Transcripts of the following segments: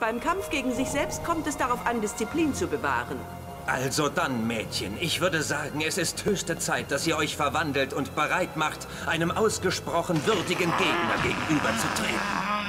Beim Kampf gegen sich selbst kommt es darauf an, Disziplin zu bewahren. Also dann, Mädchen, ich würde sagen, es ist höchste Zeit, dass ihr euch verwandelt und bereit macht, einem ausgesprochen würdigen Gegner gegenüberzutreten.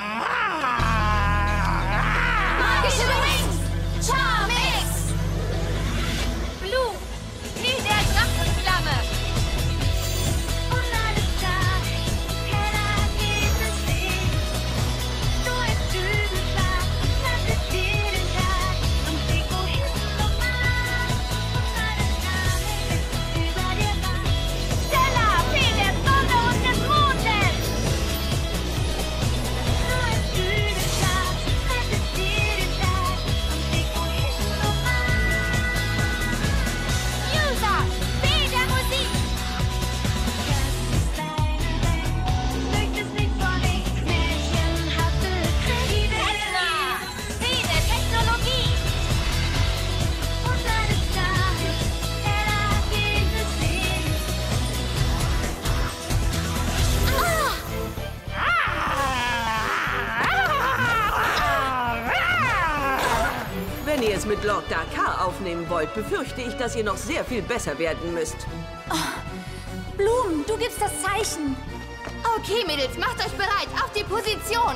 Wenn ihr es mit Lord Dakar aufnehmen wollt, befürchte ich, dass ihr noch sehr viel besser werden müsst. Blumen, du gibst das Zeichen. Okay, Mädels, macht euch bereit. Auf die Position.